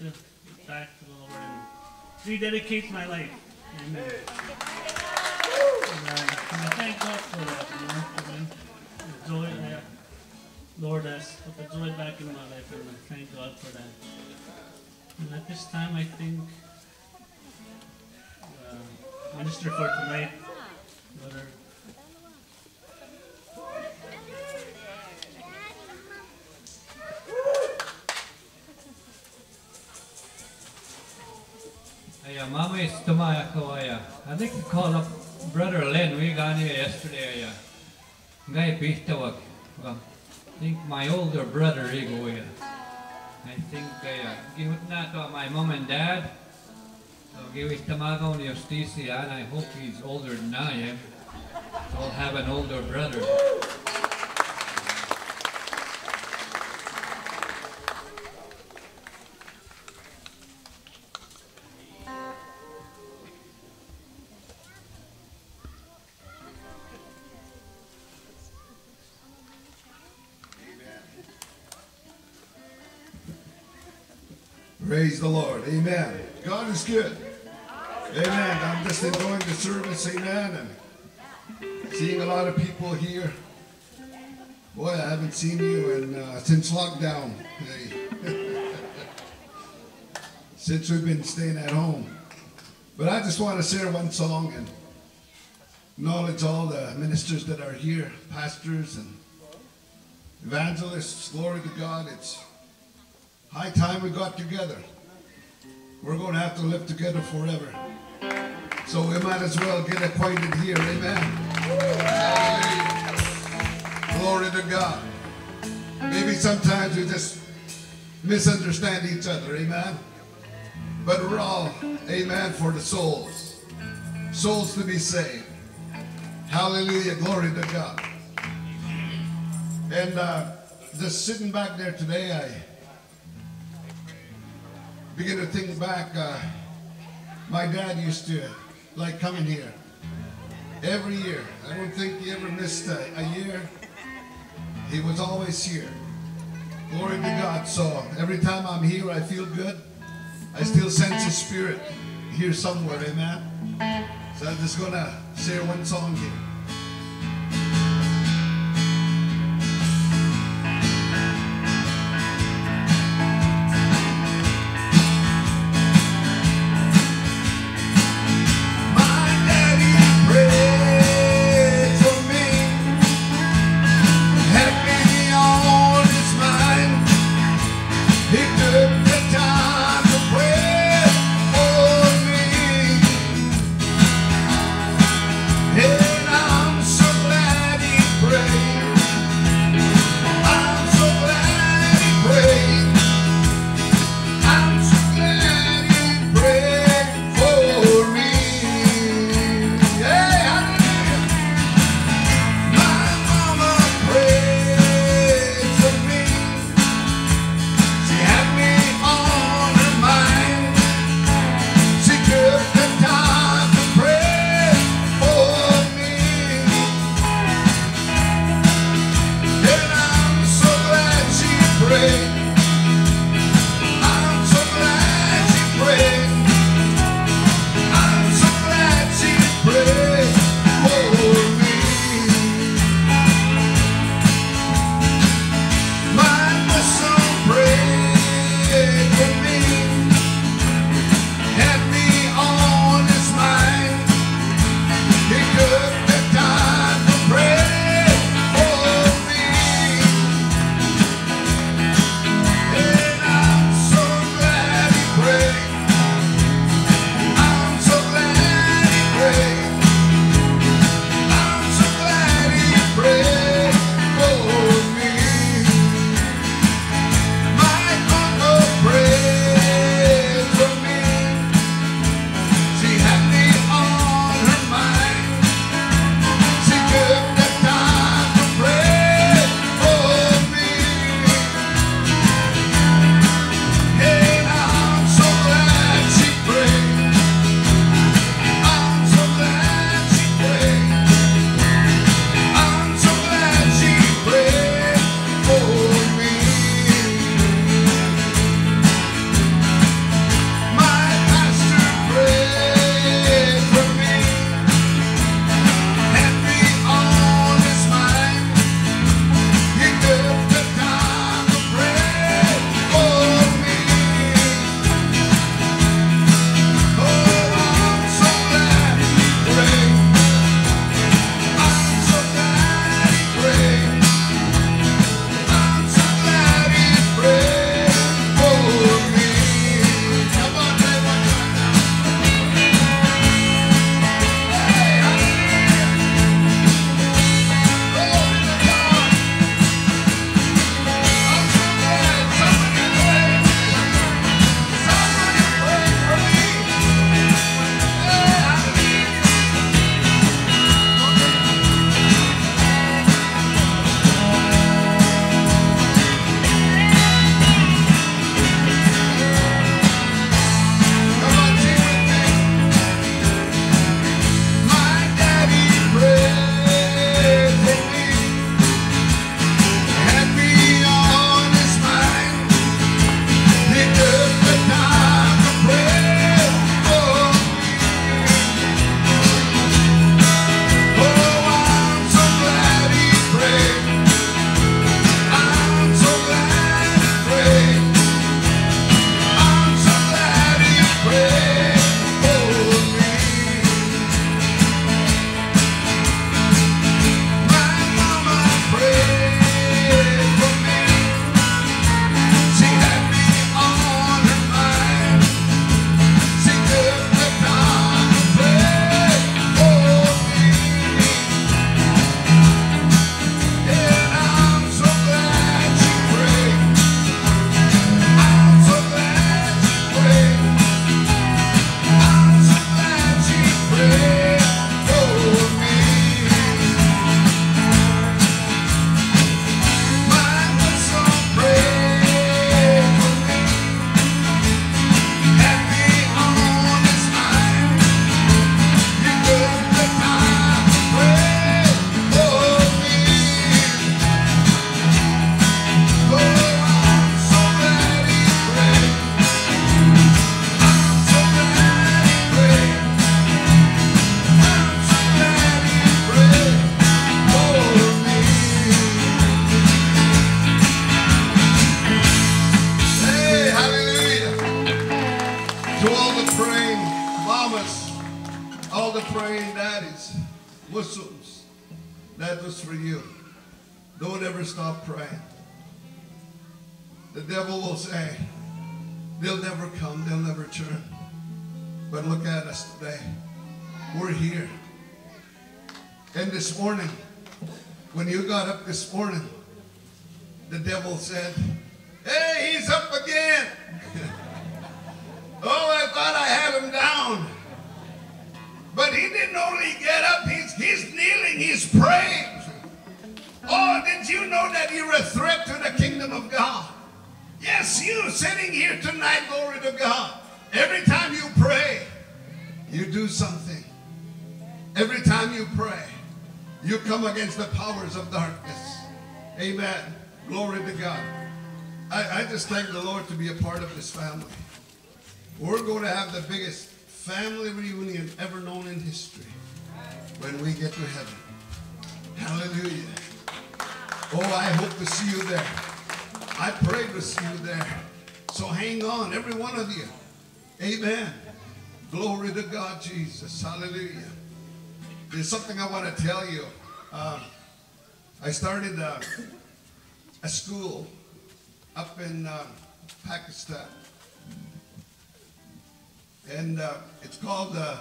to back to the Lord and rededicate my life. Amen. And, uh, I thank God for that, you know, for the joy that Lord has put the joy back in my life and I thank God for that. And at this time I think uh, minister for tonight, Aya, Mama is tumaya kawaya. I think we called up Brother Len. We got here yesterday. Aya. Ngay pistawag. I think my older brother Igo. Aya. I think kaya giwit na to my mom and dad. So giwit tamagaw ni Justicia and I hope he's older than I am. I'll have an older brother. Praise the Lord. Amen. God is good. Amen. I'm just enjoying the service. Amen. And seeing a lot of people here. Boy, I haven't seen you in, uh, since lockdown. Hey. since we've been staying at home. But I just want to share one song and acknowledge all the ministers that are here, pastors and evangelists. Glory to God. It's High time we got together. We're going to have to live together forever. So we might as well get acquainted here. Amen. Hallelujah. Glory to God. Maybe sometimes we just misunderstand each other. Amen. But we're all, amen, for the souls. Souls to be saved. Hallelujah. Glory to God. And uh, just sitting back there today, I begin to think back. Uh, my dad used to like coming here every year. I don't think he ever missed a, a year. He was always here. Glory to God. So every time I'm here, I feel good. I still sense His Spirit here somewhere. Amen. So I'm just going to share one song here. Devil will say, they'll never come, they'll never turn. But look at us today. We're here. And this morning, when you got up this morning, the devil said, Hey, he's up again. Come against the powers of darkness. Amen. Glory to God. I, I just thank the Lord to be a part of this family. We're going to have the biggest family reunion ever known in history when we get to heaven. Hallelujah. Oh, I hope to see you there. I pray to see you there. So hang on, every one of you. Amen. Glory to God, Jesus. Hallelujah. There's something I want to tell you. Uh, I started uh, a school up in uh, Pakistan. And uh, it's called the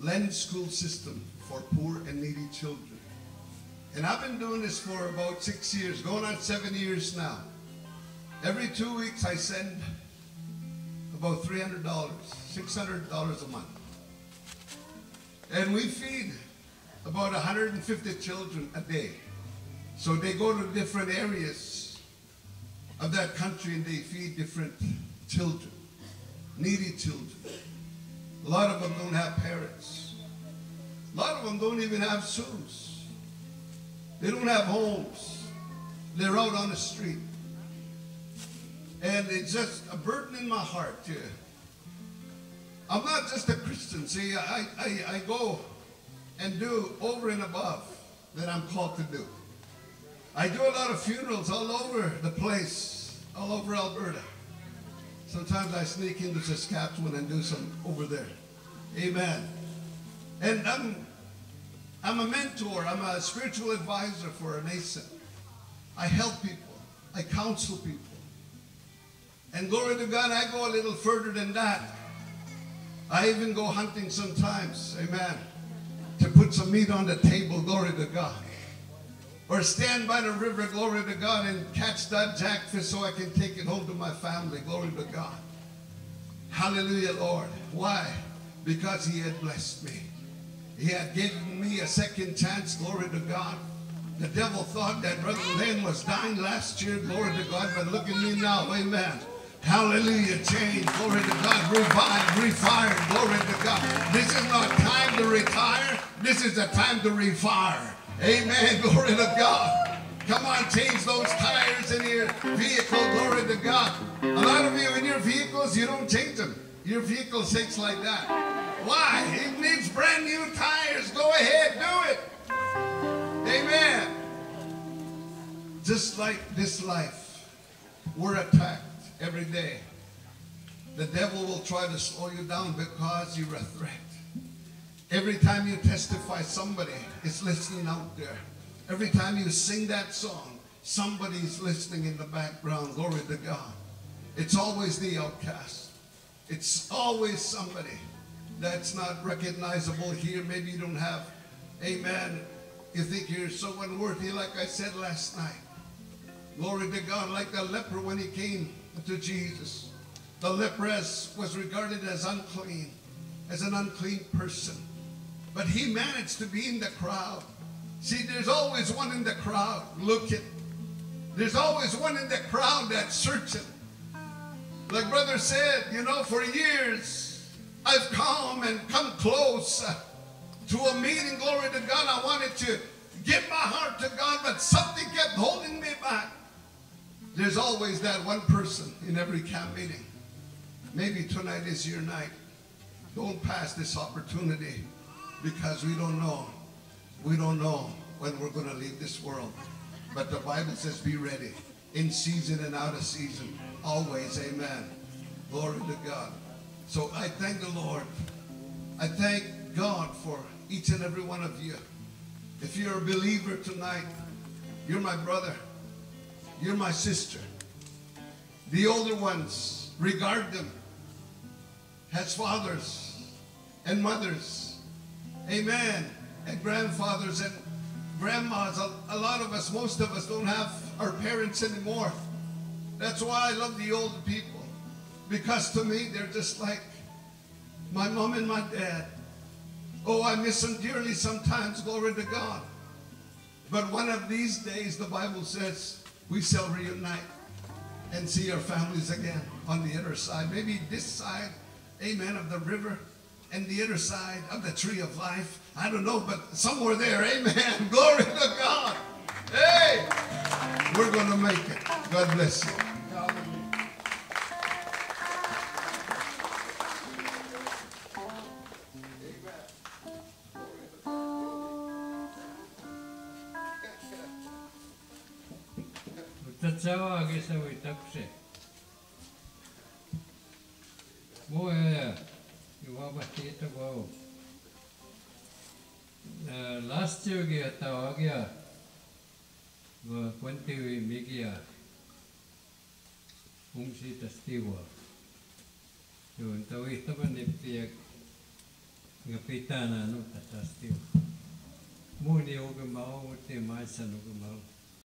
Lend School System for Poor and Needy Children. And I've been doing this for about six years, going on seven years now. Every two weeks I send about $300, $600 a month. And we feed about 150 children a day. So they go to different areas of that country and they feed different children, needy children. A lot of them don't have parents. A lot of them don't even have shoes. They don't have homes. They're out on the street. And it's just a burden in my heart I'm not just a Christian. See, I, I, I go and do over and above that I'm called to do. I do a lot of funerals all over the place, all over Alberta. Sometimes I sneak into Saskatchewan and do some over there. Amen. And I'm, I'm a mentor. I'm a spiritual advisor for a nation. I help people. I counsel people. And glory to God, I go a little further than that. I even go hunting sometimes, amen, some meat on the table, glory to God. Or stand by the river, glory to God, and catch that jackfish so I can take it home to my family, glory to God. Hallelujah, Lord. Why? Because he had blessed me. He had given me a second chance, glory to God. The devil thought that Brother Len was dying last year, glory to God, but look at me now, amen. Hallelujah. Change. Glory to God. Revive. Refire. Glory to God. This is not time to retire. This is the time to refire. Amen. Glory to God. Come on, change those tires in your vehicle. Glory to God. A lot of you in your vehicles, you don't change them. Your vehicle sits like that. Why? It needs brand new tires. Go ahead, do it. Amen. Just like this life, we're attacked every day. The devil will try to slow you down because you're a threat. Every time you testify, somebody is listening out there. Every time you sing that song, somebody's listening in the background. Glory to God. It's always the outcast. It's always somebody that's not recognizable here. Maybe you don't have, amen. You think you're so unworthy, like I said last night. Glory to God, like the leper when he came to Jesus. The leprous was regarded as unclean, as an unclean person. But he managed to be in the crowd. See, there's always one in the crowd looking. There's always one in the crowd that's searching. Like brother said, you know, for years I've come and come close uh, to a meeting, glory to God. I wanted to give my heart to God, but something kept holding. There's always that one person in every camp meeting. Maybe tonight is your night. Don't pass this opportunity because we don't know. We don't know when we're going to leave this world. But the Bible says be ready in season and out of season. Always. Amen. Glory to God. So I thank the Lord. I thank God for each and every one of you. If you're a believer tonight, you're my brother. You're my sister. The older ones, regard them as fathers and mothers. Amen. And grandfathers and grandmas. A, lot of us, most of us, don't have our parents anymore. That's why I love the older people. Because to me, they're just like my mom and my dad. Oh, I miss them dearly sometimes, glory to God. But one of these days, the Bible says, we shall reunite and see our families again on the other side. Maybe this side, amen, of the river and the other side of the tree of life. I don't know, but somewhere there, amen. Glory to God. Hey, we're going to make it. God bless you. tad cilvēki sev ir tapuši. Boja, jo vaba tieta vau. Lastīvgi atāvāgya, kontīvi mīgijā, kumsi tastīvā. Jo un tavu istaba neptiek gapitānā nu tatastīvā. Mūni uga mau, te maisa nuga mau.